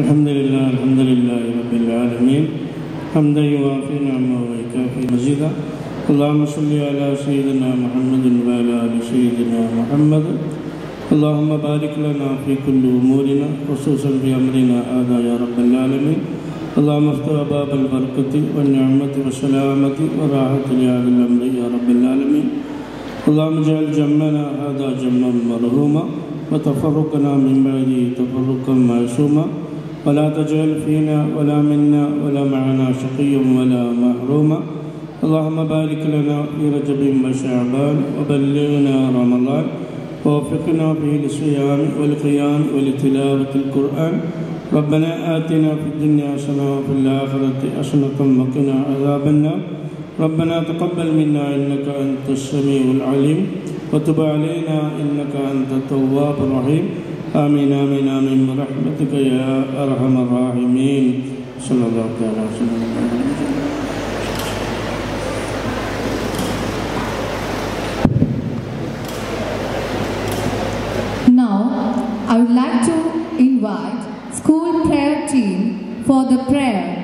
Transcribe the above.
الحمد لله الحمد لله رب العالمين. حمدا يوافي نعمه ويكافي مزيدا اللهم صل على سيدنا محمد وعلى آل سيدنا محمد. اللهم بارك لنا في كل أمورنا خصوصا في أمرنا هذا يا رب العالمين. اللهم افتح باب البركة والنعمة والسلامة والراحة لهذا الأمر يا رب العالمين. اللهم اجعل جمعنا هذا جمعا مرحوما وتفرقنا من بعده تفرقا معصوما. ولا تجعل فينا ولا منا ولا معنا شقيا ولا محروما. اللهم بارك لنا في رجب وشعبان وبلغنا رمضان. ووفقنا فيه للصيام والقيام ولتلاوة القرآن. ربنا آتنا في الدنيا حسنة وفي الآخرة حسنة وقنا عذاب النار. ربنا تقبل منا إنك أنت السميع العليم. وتب علينا إنك أنت التواب الرحيم. آمين آمين آمين برحمتك يا أرحم الراحمين صلى الله تعالى وسلم Now, I would like to invite school prayer team for the prayer.